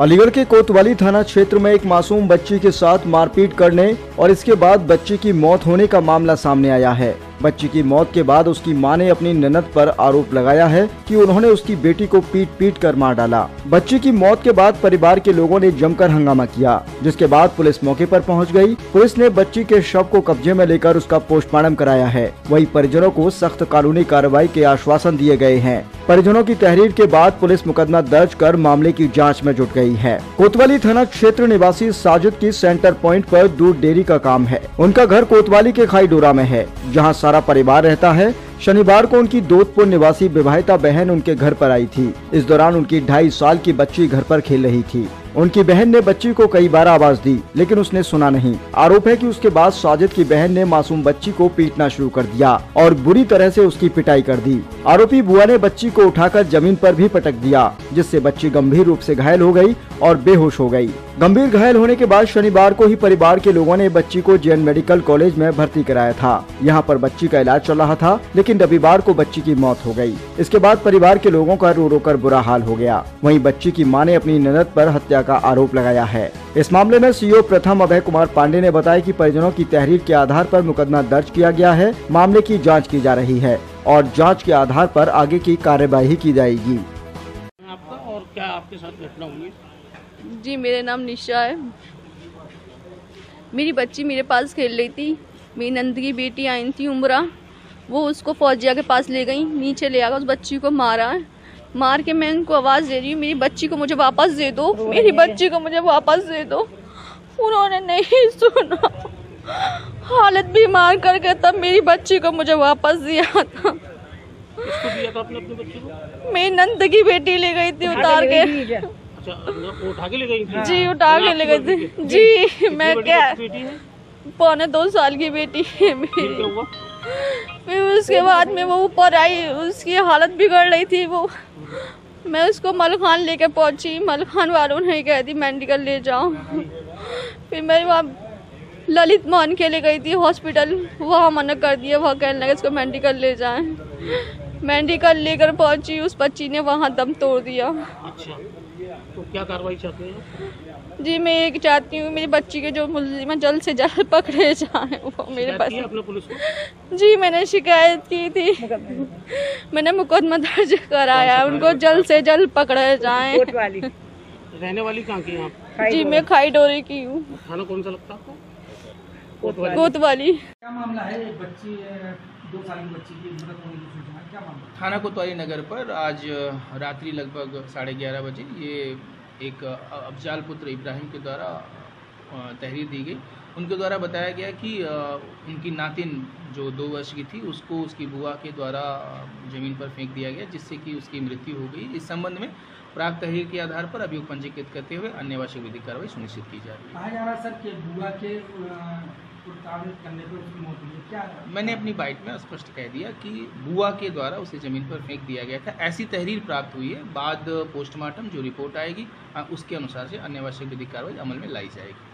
अलीगढ़ के कोतवाली थाना क्षेत्र में एक मासूम बच्ची के साथ मारपीट करने और इसके बाद बच्ची की मौत होने का मामला सामने आया है। बच्ची की मौत के बाद उसकी माँ ने अपनी ननद पर आरोप लगाया है कि उन्होंने उसकी बेटी को पीट पीट कर मार डाला। बच्ची की मौत के बाद परिवार के लोगों ने जमकर हंगामा किया, जिसके बाद पुलिस मौके पर पहुँच गई। पुलिस ने बच्ची के शव को कब्जे में लेकर उसका पोस्टमार्टम कराया है। वही परिजनों को सख्त कानूनी कार्रवाई के आश्वासन दिए गए हैं। परिजनों की तहरीर के बाद पुलिस मुकदमा दर्ज कर मामले की जाँच में जुट गई है। कोतवाली थाना क्षेत्र निवासी साजिद की सेंटर पॉइंट पर दूध डेयरी का काम है। उनका घर कोतवाली के खाई डोरा में है, जहाँ सारा परिवार रहता है। शनिवार को उनकी दोधपुर निवासी विवाहिता बहन उनके घर पर आई थी। इस दौरान उनकी ढाई साल की बच्ची घर पर खेल रही थी। उनकी बहन ने बच्ची को कई बार आवाज़ दी, लेकिन उसने सुना नहीं। आरोप है कि उसके बाद साजिद की बहन ने मासूम बच्ची को पीटना शुरू कर दिया और बुरी तरह से उसकी पिटाई कर दी। आरोपी बुआ ने बच्ची को उठाकर ज़मीन पर भी पटक दिया, जिससे बच्ची गंभीर रूप से घायल हो गई और बेहोश हो गई। गंभीर घायल होने के बाद शनिवार को ही परिवार के लोगों ने बच्ची को जे मेडिकल कॉलेज में भर्ती कराया था। यहाँ पर बच्ची का इलाज चल रहा था, लेकिन रविवार को बच्ची की मौत हो गई। इसके बाद परिवार के लोगों का रो रो कर बुरा हाल हो गया। वहीं बच्ची की माँ ने अपनी ननद पर हत्या का आरोप लगाया है। इस मामले में सीओ प्रथम अभय कुमार पांडे ने बताया कि परिजनों की तहरीर के आधार पर मुकदमा दर्ज किया गया है मामले की जाँच की जा रही है और जाँच के आधार पर आगे की कार्यवाही की जाएगी। आपका और क्या आपके साथ घटना हुई? जी मेरा नाम निशा है। मेरी बच्ची मेरे पास खेल रही थी। मेरी नंद की बेटी आई थी उम्रा। वो उसको फौजिया के पास ले गई नीचे ले आकर उस बच्ची को मारा। है मार के मैं उनको आवाज़ दे रही हूँ मेरी बच्ची को मुझे वापस दे दो मेरी बच्ची को मुझे वापस दे दो। उन्होंने नहीं सुना। हालत बीमार करके तब मेरी बच्ची को मुझे वापस दिया था। मेरी नंद की बेटी ले गई थी उतार के। अच्छा उठा के ले गई थी? जी उठा के ले गई थी। जी मैं क्या पौने दो साल की बेटी है मेरी। फिर उसके बाद में वो ऊपर आई, उसकी हालत बिगड़ रही थी वो। मैं उसको मलखान लेके पहुँची, मलखान वालों ने कह दी, मेडिकल ले जाओ। फिर मैं वहाँ ललित मोहन के लिए गई थी हॉस्पिटल, वहाँ मना कर दिया, वहाँ कहने लगे इसको मेडिकल ले जाएँ। मेडिकल लेकर पहुँची, उस बच्ची ने वहाँ दम तोड़ दिया। अच्छा। तो क्या कार्रवाई चाहते हैं जी मैं ये चाहती हूँ मेरी बच्ची के जो मुलजिम है जल्द से जल्द पकड़े जाए वो मेरे पास। पुलिस को? जी मैंने शिकायत की थी। मैंने मुकदमा दर्ज कराया उनको जल्द से जल्द पकड़े जाए। रहने वाली कहाँ की आप? जी मैं खाई डोरी की हूँ। थाना कौन सा लगता है आपको? कोतवाली क्या मामला है? एक बच्ची दो साल की बच्ची की मृत होने की सूचना क्या मामला थाना कोतवाली नगर पर आज रात्रि लगभग साढ़े ग्यारह बजे ये एक अफजाल पुत्र इब्राहिम के द्वारा तहरीर दी गई। उनके द्वारा बताया गया कि उनकी नातिन जो दो वर्ष की थी उसको उसकी बुआ के द्वारा ज़मीन पर फेंक दिया गया जिससे कि उसकी मृत्यु हो गई। इस संबंध में प्राक तहरीर के आधार पर अभियोग पंजीकृत करते हुए अन्य आवश्यक विधिक कार्रवाई सुनिश्चित की जा रही है। कहा जा रहा है सर कि बुआ के करने पर उसकी मौत है। क्या मैंने अपनी बाइट में स्पष्ट कह दिया कि बुआ के द्वारा उसे ज़मीन पर फेंक दिया गया था। ऐसी तहरीर प्राप्त हुई है। बाद पोस्टमार्टम जो रिपोर्ट आएगी उसके अनुसार से अन्यावश्यक विधि कार्रवाई अमल में लाई जाएगी।